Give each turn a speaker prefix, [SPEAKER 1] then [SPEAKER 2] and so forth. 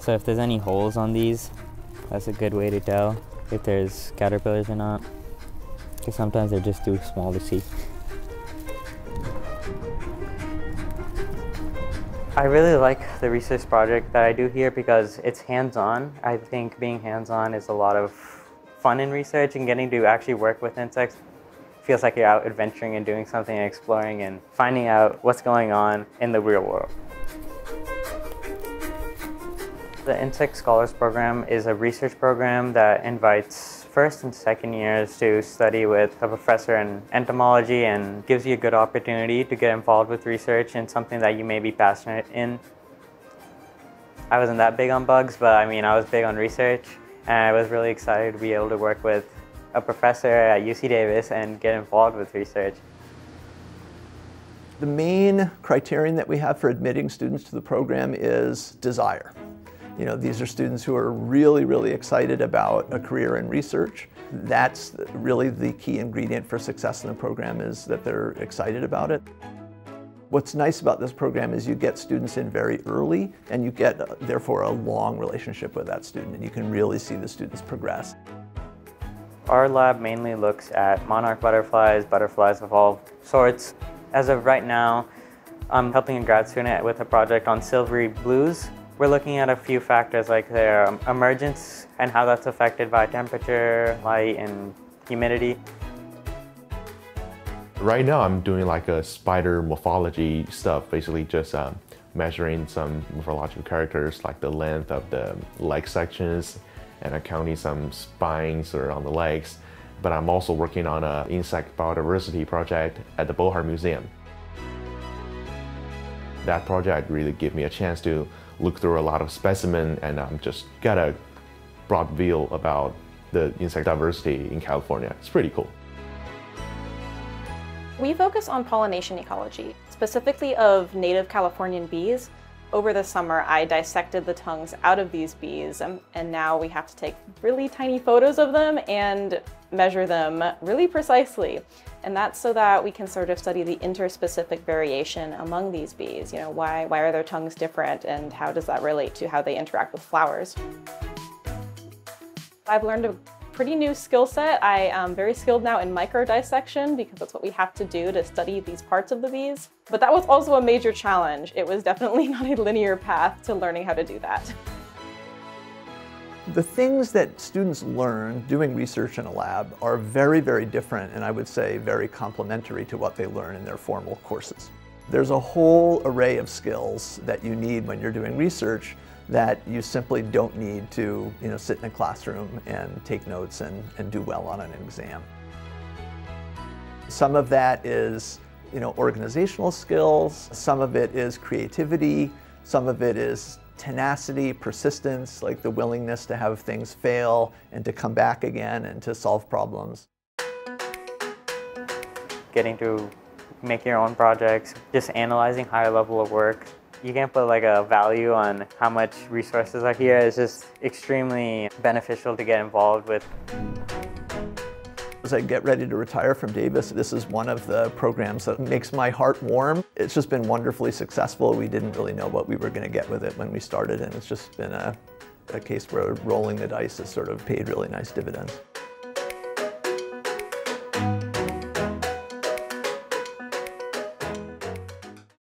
[SPEAKER 1] So if there's any holes on these, that's a good way to tell if there's caterpillars or not. Because sometimes they're just too small to see. I really like the research project that I do here because it's hands-on. I think being hands-on is a lot of fun in research and getting to actually work with insects feels like you're out adventuring and doing something and exploring and finding out what's going on in the real world. The Insect Scholars Program is a research program that invites first and second years to study with a professor in entomology and gives you a good opportunity to get involved with research in something that you may be passionate in. I wasn't that big on bugs, but I mean, I was big on research and I was really excited to be able to work with a professor at UC Davis and get involved with research.
[SPEAKER 2] The main criterion that we have for admitting students to the program is desire. You know, these are students who are really, really excited about a career in research. That's really the key ingredient for success in the program is that they're excited about it. What's nice about this program is you get students in very early and you get, therefore, a long relationship with that student and you can really see the students progress.
[SPEAKER 1] Our lab mainly looks at monarch butterflies, butterflies of all sorts. As of right now, I'm helping a grad student with a project on silvery blues, we're looking at a few factors like their emergence and how that's affected by temperature, light, and humidity.
[SPEAKER 3] Right now I'm doing like a spider morphology stuff, basically just um, measuring some morphological characters like the length of the leg sections and accounting some spines around the legs. But I'm also working on an insect biodiversity project at the Bohart Museum. That project really gave me a chance to look through a lot of specimen and um, just get a broad view about the insect diversity in California. It's pretty cool.
[SPEAKER 4] We focus on pollination ecology, specifically of native Californian bees. Over the summer, I dissected the tongues out of these bees, um, and now we have to take really tiny photos of them and measure them really precisely. And that's so that we can sort of study the interspecific variation among these bees. You know, why, why are their tongues different and how does that relate to how they interact with flowers? I've learned a pretty new skill set. I am very skilled now in micro dissection because that's what we have to do to study these parts of the bees. But that was also a major challenge. It was definitely not a linear path to learning how to do that.
[SPEAKER 2] The things that students learn doing research in a lab are very, very different and I would say very complementary to what they learn in their formal courses. There's a whole array of skills that you need when you're doing research that you simply don't need to you know, sit in a classroom and take notes and, and do well on an exam. Some of that is you know, organizational skills, some of it is creativity, some of it is tenacity, persistence, like the willingness to have things fail and to come back again and to solve problems.
[SPEAKER 1] Getting to make your own projects, just analyzing higher level of work. You can't put like a value on how much resources are here. It's just extremely beneficial to get involved with.
[SPEAKER 2] As I get ready to retire from Davis, this is one of the programs that makes my heart warm. It's just been wonderfully successful. We didn't really know what we were going to get with it when we started, and it's just been a, a case where rolling the dice has sort of paid really nice dividends.